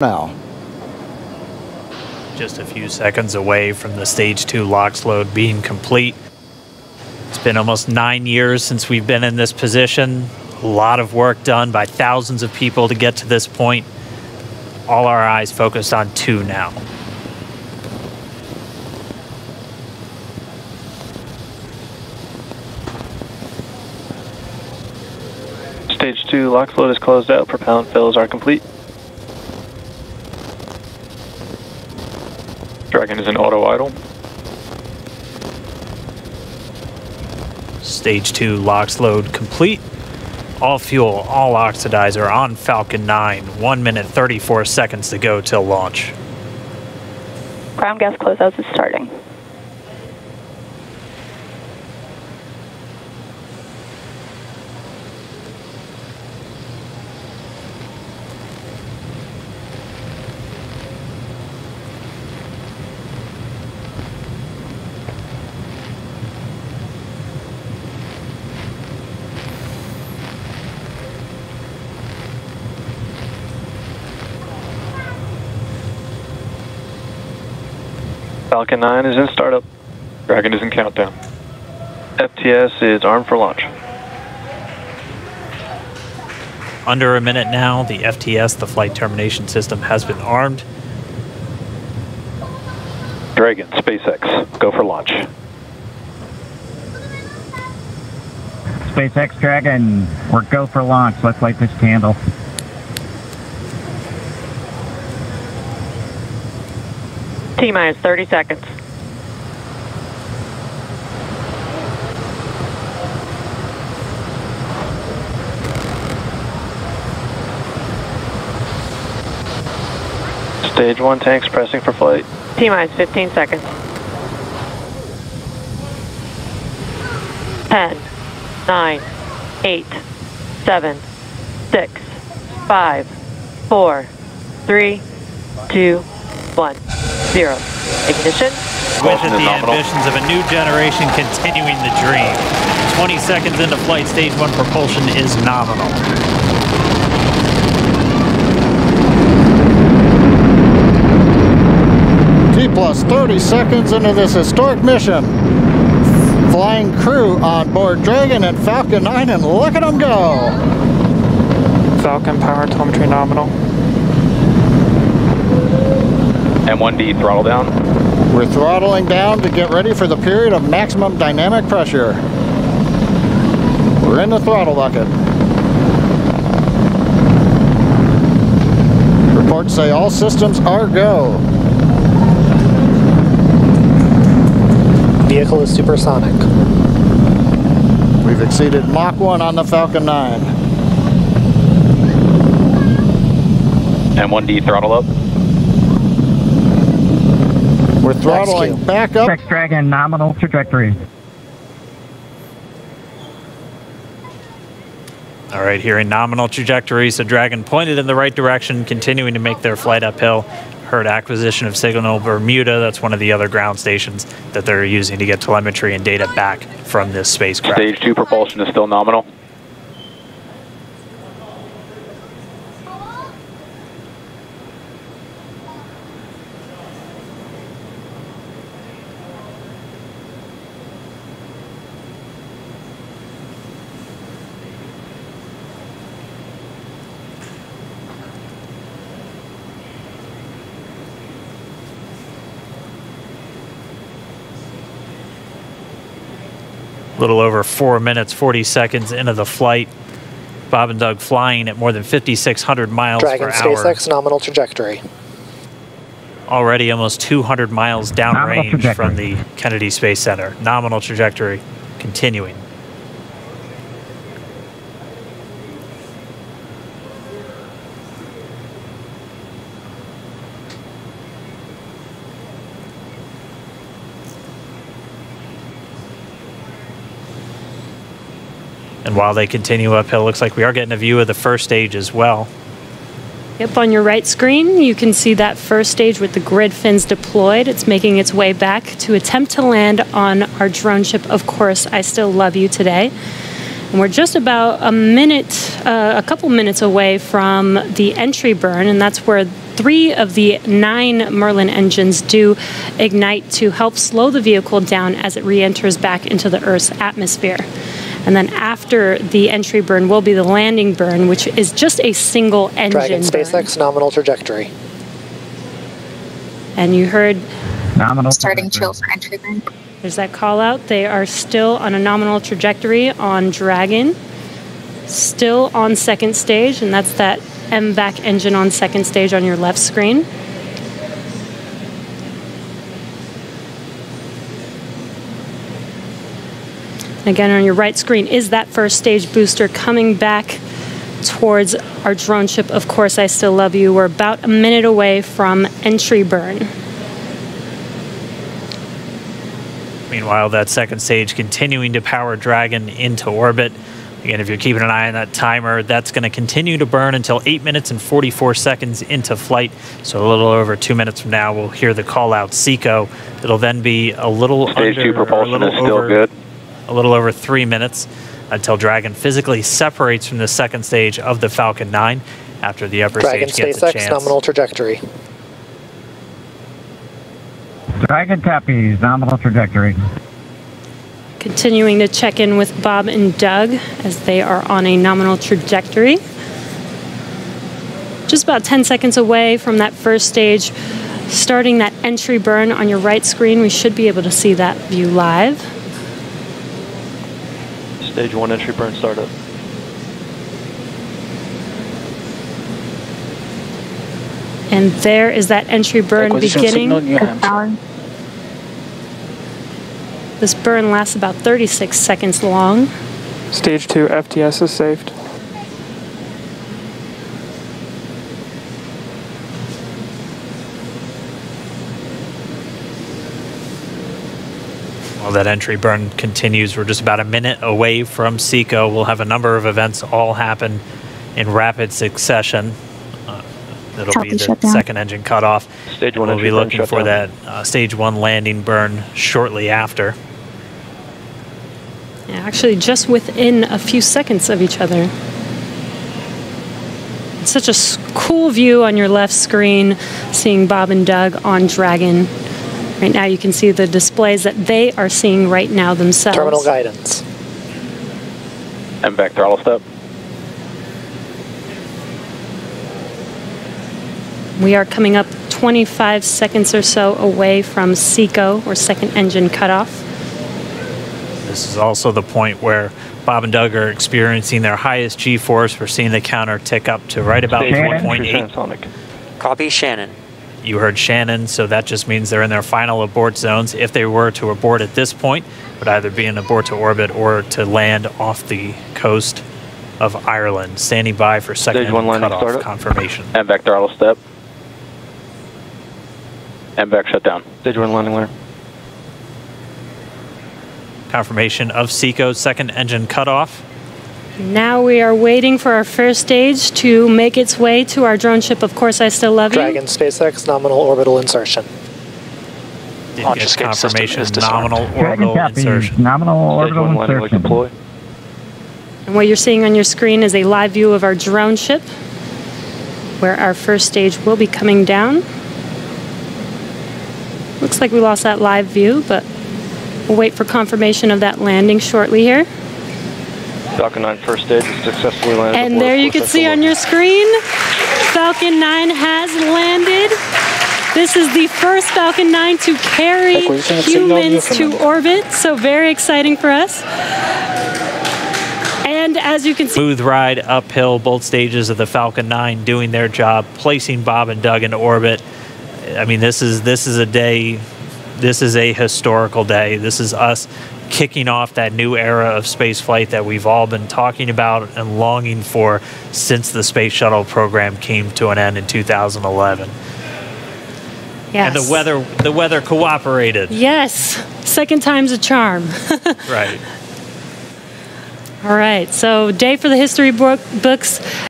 now. Just a few seconds away from the stage two LOX load being complete. It's been almost nine years since we've been in this position. A lot of work done by thousands of people to get to this point. All our eyes focused on two now. Stage 2 LOX load is closed out. Propellant fills are complete. Dragon is in auto idle. Stage two LOX load complete. All fuel, all oxidizer on Falcon 9. 1 minute 34 seconds to go till launch. Ground gas closeouts is starting. Falcon 9 is in startup. Dragon is in countdown. FTS is armed for launch. Under a minute now, the FTS, the flight termination system, has been armed. Dragon, SpaceX, go for launch. SpaceX Dragon, we're go for launch. Let's light this candle. T minus 30 seconds. Stage 1 tanks pressing for flight. T minus 15 seconds. 10, 9, 8, 7, 6, 5, 4, 3, 2, 1, 0. Ignition. With it, the ambitions of a new generation continuing the dream. 20 seconds into flight, stage one propulsion is nominal. T plus 30 seconds into this historic mission. Flying crew on board Dragon and Falcon 9 and look at them go. Falcon power telemetry nominal. M1D throttle down. We're throttling down to get ready for the period of maximum dynamic pressure. We're in the throttle bucket. Reports say all systems are go. Vehicle is supersonic. We've exceeded Mach 1 on the Falcon 9. M1D throttle up. We're throttling cue. back up. SpaceX Dragon, nominal trajectory. All right, here in nominal trajectory, so Dragon pointed in the right direction, continuing to make their flight uphill. Heard acquisition of signal Bermuda. That's one of the other ground stations that they're using to get telemetry and data back from this spacecraft. Stage 2 propulsion is still nominal. A little over four minutes, 40 seconds into the flight. Bob and Doug flying at more than 5,600 miles Dragon per hour. Dragon SpaceX nominal trajectory. Already almost 200 miles downrange from the Kennedy Space Center. Nominal trajectory continuing. And while they continue uphill, it looks like we are getting a view of the first stage as well. Yep, on your right screen, you can see that first stage with the grid fins deployed. It's making its way back to attempt to land on our drone ship, Of Course, I Still Love You today. And we're just about a minute, uh, a couple minutes away from the entry burn, and that's where three of the nine Merlin engines do ignite to help slow the vehicle down as it re enters back into the Earth's atmosphere. And then after the entry burn will be the landing burn, which is just a single engine. Dragon burn. SpaceX nominal trajectory. And you heard Nominal. Starting trajectory. chill for entry burn. there's that call out. They are still on a nominal trajectory on Dragon, still on second stage, and that's that MVAC engine on second stage on your left screen. Again, on your right screen is that first stage booster coming back towards our drone ship. Of course, I still love you. We're about a minute away from entry burn. Meanwhile, that second stage continuing to power Dragon into orbit. Again, if you're keeping an eye on that timer, that's going to continue to burn until 8 minutes and 44 seconds into flight. So a little over two minutes from now, we'll hear the call out SECO. It'll then be a little Stage under, two or a propulsion little is still over, good. A little over three minutes until Dragon physically separates from the second stage of the Falcon 9 after the upper Dragon stage gets a SpaceX chance. nominal trajectory. Dragon copies. Nominal trajectory. Continuing to check in with Bob and Doug as they are on a nominal trajectory. Just about 10 seconds away from that first stage, starting that entry burn on your right screen. We should be able to see that view live. Stage one entry burn startup. And there is that entry burn beginning. signal, New Hampshire. Power. This burn lasts about 36 seconds long. Stage 2 FTS is saved. While that entry burn continues, we're just about a minute away from SECO. We'll have a number of events all happen in rapid succession. Uh, that'll Healthy be the shutdown. second engine cutoff. Stage one We'll be looking for shutdown. that uh, stage one landing burn shortly after. Yeah, actually, just within a few seconds of each other. It's such a cool view on your left screen, seeing Bob and Doug on Dragon. Right now, you can see the displays that they are seeing right now themselves. Terminal guidance. And back throttle step. We are coming up 25 seconds or so away from SECO, or second engine cutoff. This is also the point where Bob and Doug are experiencing their highest G-force. We're seeing the counter tick up to right about Stage one entry 1.8. transonic. Copy Shannon. You heard Shannon, so that just means they're in their final abort zones. If they were to abort at this point, it would either be an abort to orbit or to land off the coast of Ireland. Standing by for second Stage one landing cutoff startup. confirmation. And back throttle step. And back shutdown. Stage one landing winner. Confirmation of SECO's second engine cutoff. Now we are waiting for our first stage to make its way to our drone ship. Of course, I still love you. Dragon SpaceX nominal orbital insertion. Did Launch get escape system confirmation is disarmed. nominal orbital copies. insertion. Nominal orbital one landing leg insertion. deploy. And what you're seeing on your screen is a live view of our drone ship, where our first stage will be coming down. Looks like we lost that live view, but we'll wait for confirmation of that landing shortly here. Falcon 9 first stage is successfully landed. And aboard there you can see on your screen, Falcon 9 has landed. This is the first Falcon 9 to carry humans to orbit, so very exciting for us. And as you can see, Smooth ride uphill, both stages of the Falcon 9 doing their job, placing Bob and Doug into orbit. I mean, this is this is a day, this is a historical day. This is us kicking off that new era of space flight that we've all been talking about and longing for since the space shuttle program came to an end in 2011. yes. And the weather, the weather cooperated. Yes, second time's a charm. Right. All right, so day for the history book books.